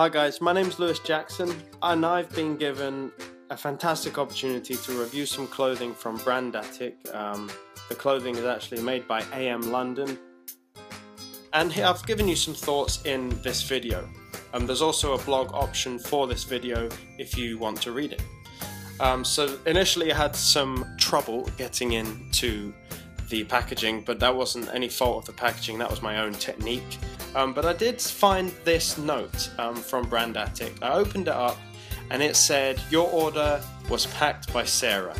Hi guys, my name is Lewis Jackson and I've been given a fantastic opportunity to review some clothing from Brand Attic. Um, the clothing is actually made by AM London and I've given you some thoughts in this video. Um, there's also a blog option for this video if you want to read it. Um, so initially I had some trouble getting into the packaging, but that wasn't any fault of the packaging, that was my own technique. Um, but I did find this note um, from Brand Attic. I opened it up and it said, Your order was packed by Sarah.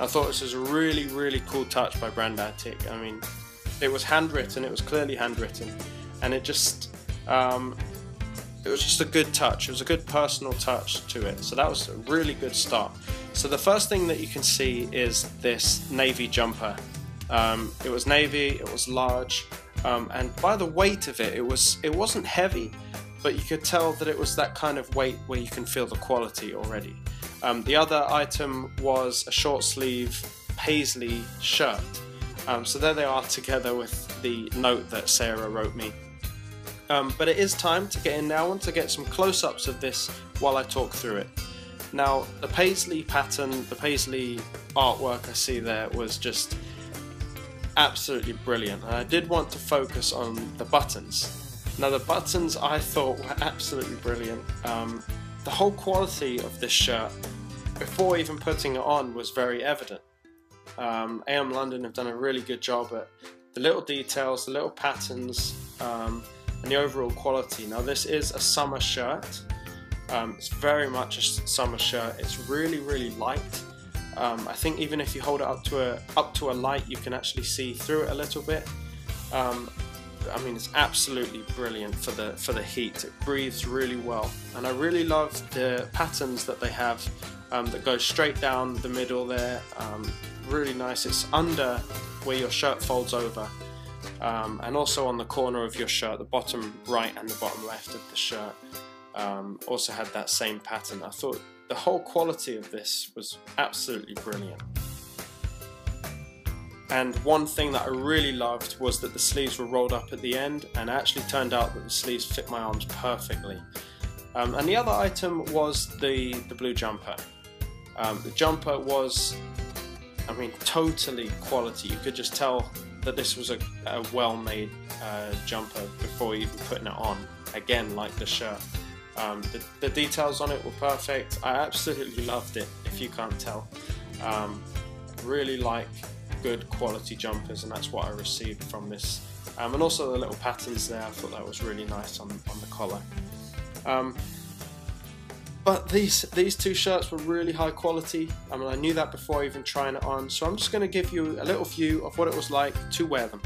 I thought this was a really, really cool touch by Brand Attic. I mean, it was handwritten, it was clearly handwritten, and it just, um, it was just a good touch. It was a good personal touch to it. So that was a really good start. So the first thing that you can see is this navy jumper um, it was navy, it was large, um, and by the weight of it, it was it wasn't heavy, but you could tell that it was that kind of weight where you can feel the quality already. Um, the other item was a short sleeve paisley shirt. Um, so there they are together with the note that Sarah wrote me. Um, but it is time to get in now. Want to get some close-ups of this while I talk through it. Now, the paisley pattern, the paisley artwork I see there was just absolutely brilliant. I did want to focus on the buttons. Now the buttons I thought were absolutely brilliant. Um, the whole quality of this shirt, before even putting it on, was very evident. Um, AM London have done a really good job at the little details, the little patterns, um, and the overall quality. Now this is a summer shirt. Um, it's very much a summer shirt. It's really, really light. Um, I think even if you hold it up to a up to a light, you can actually see through it a little bit. Um, I mean, it's absolutely brilliant for the for the heat. It breathes really well, and I really love the patterns that they have um, that go straight down the middle there. Um, really nice. It's under where your shirt folds over, um, and also on the corner of your shirt, the bottom right and the bottom left of the shirt. Um, also had that same pattern. I thought the whole quality of this was absolutely brilliant. And one thing that I really loved was that the sleeves were rolled up at the end and actually turned out that the sleeves fit my arms perfectly. Um, and the other item was the, the blue jumper. Um, the jumper was, I mean, totally quality. You could just tell that this was a, a well-made uh, jumper before even putting it on. Again, like the shirt. Um, the, the, details on it were perfect. I absolutely loved it, if you can't tell. Um, really like good quality jumpers, and that's what I received from this. Um, and also the little patterns there, I thought that was really nice on, on the collar. Um, but these these two shirts were really high quality. I mean, I knew that before even trying it on. So I'm just going to give you a little view of what it was like to wear them.